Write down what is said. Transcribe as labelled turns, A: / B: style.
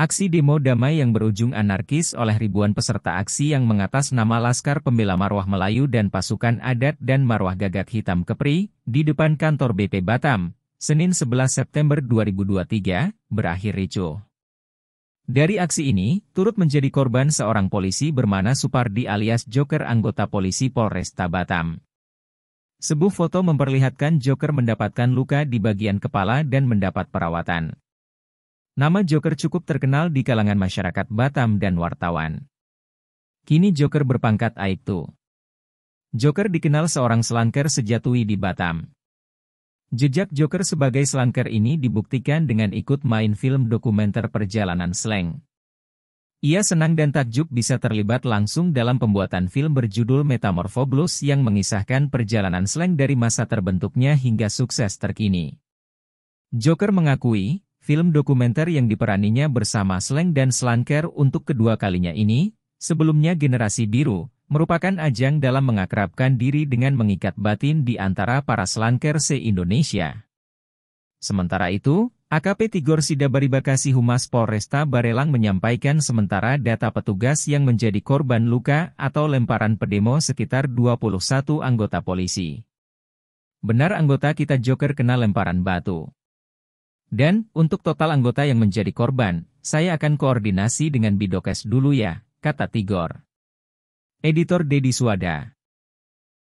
A: Aksi demo damai yang berujung anarkis oleh ribuan peserta aksi yang mengatas nama Laskar Pembela Marwah Melayu dan Pasukan Adat dan Marwah Gagak Hitam Kepri, di depan kantor BP Batam, Senin 11 September 2023, berakhir ricuh. Dari aksi ini, turut menjadi korban seorang polisi bernama Supardi alias Joker anggota polisi Polresta Batam. Sebuah foto memperlihatkan Joker mendapatkan luka di bagian kepala dan mendapat perawatan. Nama Joker cukup terkenal di kalangan masyarakat Batam dan wartawan. Kini Joker berpangkat Aibtu. Joker dikenal seorang selangker sejatui di Batam. Jejak Joker sebagai selangker ini dibuktikan dengan ikut main film dokumenter perjalanan slang. Ia senang dan takjub bisa terlibat langsung dalam pembuatan film berjudul Metamorpho Blues yang mengisahkan perjalanan slang dari masa terbentuknya hingga sukses terkini. Joker mengakui, film dokumenter yang diperaninya bersama Slang dan Slanker untuk kedua kalinya ini, sebelumnya Generasi Biru, merupakan ajang dalam mengakrabkan diri dengan mengikat batin di antara para Slanker se-Indonesia. Sementara itu, AKP Tigor Sidabaribakasi Humas Polresta Barelang menyampaikan sementara data petugas yang menjadi korban luka atau lemparan pedemo sekitar 21 anggota polisi. Benar anggota kita Joker kena lemparan batu. Dan, untuk total anggota yang menjadi korban, saya akan koordinasi dengan Bidokes dulu ya, kata Tigor. Editor Dedi Suada